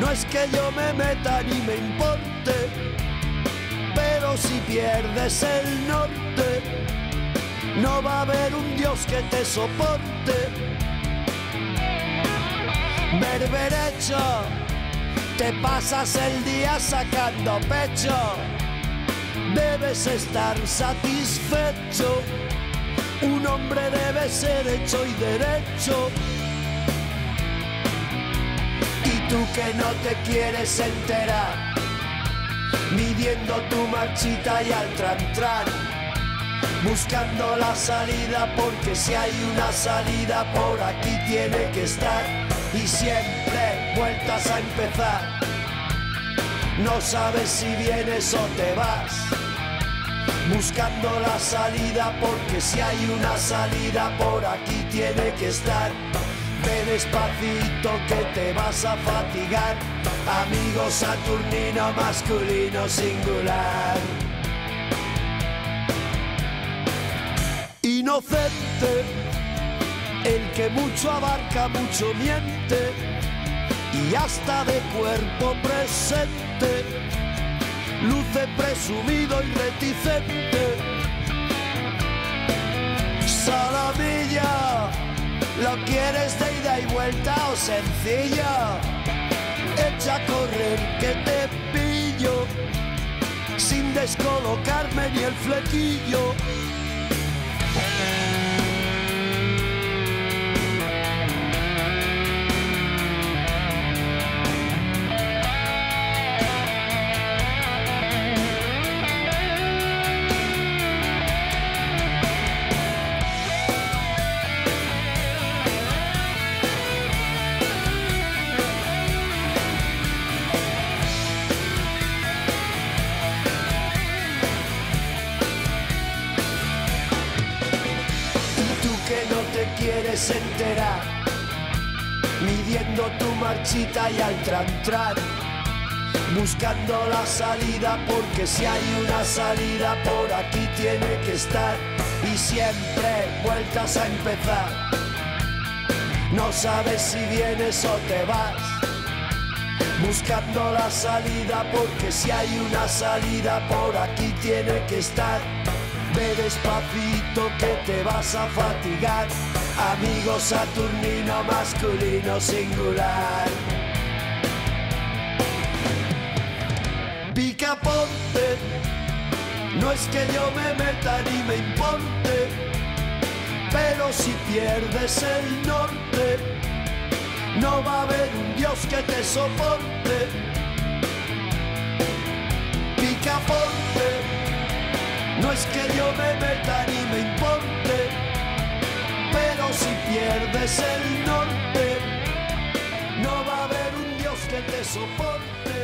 No es que yo me meta ni me importe, pero si pierdes el norte, no va a haber un Dios que te soporte. Berberecho, te pasas el día sacando pecho, debes estar satisfecho. Un hombre debe ser hecho y derecho. Tú que no te quieres enterar, midiendo tu marchita y al tran buscando la salida porque si hay una salida por aquí tiene que estar y siempre vueltas a empezar. No sabes si vienes o te vas buscando la salida porque si hay una salida por aquí tiene que estar. Ve despacito que te vas a fatigar, amigo saturnino masculino singular. Inocente, el que mucho abarca, mucho miente y hasta de cuerpo presente luce presumido y reticente. Salamilla, ¿lo quieres de ida y vuelta o sencilla? Echa a correr que te pillo, sin descolocarme ni el flequillo. Quieres enterar, midiendo tu marchita y al tran buscando la salida porque si hay una salida por aquí tiene que estar y siempre vueltas a empezar. No sabes si vienes o te vas, buscando la salida porque si hay una salida por aquí tiene que estar. Ve despacito que te vas a fatigar amigo saturnino masculino singular. Picaponte, no es que yo me meta ni me importe, pero si pierdes el norte, no va a haber un Dios que te soporte. Es que yo me meta ni me importe pero si pierdes el norte, no va a haber un Dios que te soporte.